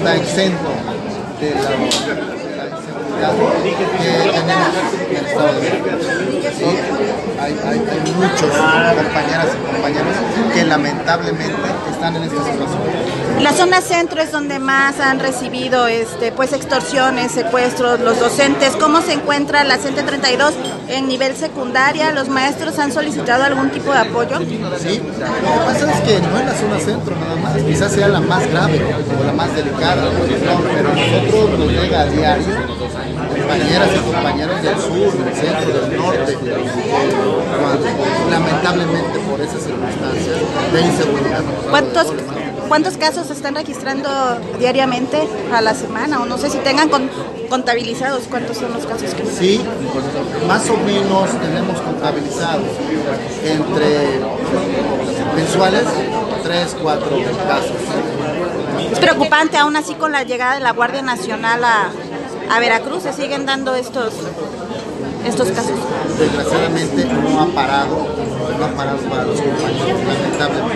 está exento de la, de inseguridad que tenemos en el Estado de México. Sí, hay, hay, hay muchos compañeras lamentablemente están en esta situación. La zona centro es donde más han recibido este, pues extorsiones, secuestros, los docentes. ¿Cómo se encuentra la CENTE 32 en nivel secundaria? ¿Los maestros han solicitado algún tipo de apoyo? Sí, lo que pasa es que no es la zona centro nada más, quizás sea la más grave o la más delicada, pero a nosotros nos llega a diario compañeras y compañeros del sur, del centro, del norte, cuando, lamentablemente por esas circunstancias de inseguridad. ¿Cuántos, ¿Cuántos casos se están registrando diariamente a la semana? O no sé si tengan con- contabilizados cuántos son los casos que Sí, más o menos tenemos contabilizados entre mensuales 3, 4 casos. Es preocupante aún así con la llegada de la Guardia Nacional a, a Veracruz, se siguen dando estos, estos casos. Desgraciadamente no ha parado, parado para los compañeros, lamentablemente.